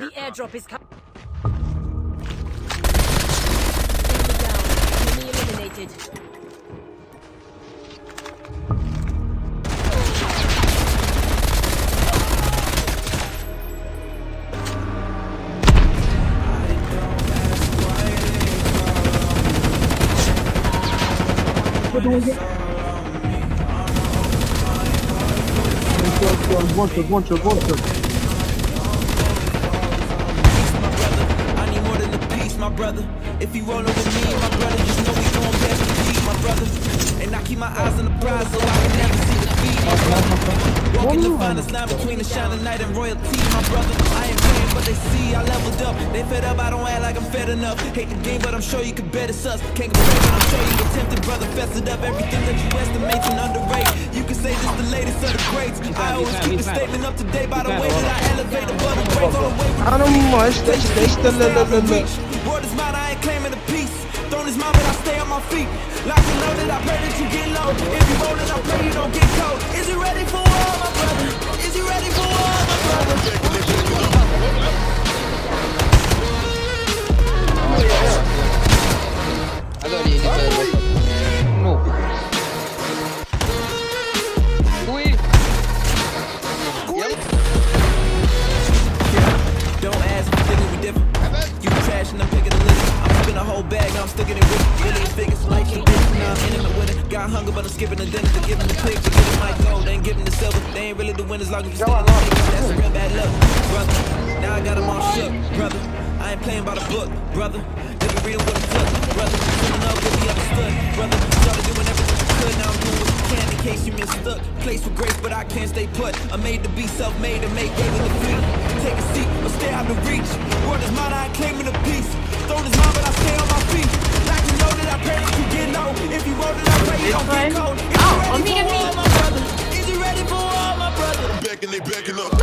The airdrop is coming. Enemy down. Enemy eliminated. Włączę, włączę, włączę. I brother. If you roll with me, my brother, just know we gon' best to beat, my brother. And I keep my eyes on the prize so I can never see Walking the finest line between the shining and royalty, my brother. I ain't playing, but they see I leveled up. They fed up, I don't act like I'm fed enough. Hate the game, but I'm sure you can bet it's us. Can't complain, but I'm sure you attempted, brother. Up everything that you estimate and underrate. You can say this the latest of the greats. I always keep a statement up to date by the way that I elevate above the on the way we Ano mo, işte işte işte le le le le. Word is mine, I ain't claiming a piece. Throne is mine, but I stay on my feet. Like you know that I pray that you get low. whole bag, I'm still getting rich. Life. Now I'm with it. Got hunger, but I'm skipping the dinner. The pigs, my gold. They ain't giving the silver. They ain't really the winners, long as you on That's a real bad luck, brother. Now I got them all shook, brother. I ain't playing by the book, brother. They be reading what brother. Coming up with the understood, brother. Started doing everything I could, now I'm doing what can in case you mistook. Place grace, but I can't stay put. I made to be self-made and make way with the. Take a seat, but stay out of reach. Is mine, I ain't claiming a piece. Throne is mine, but I stay on they backing up.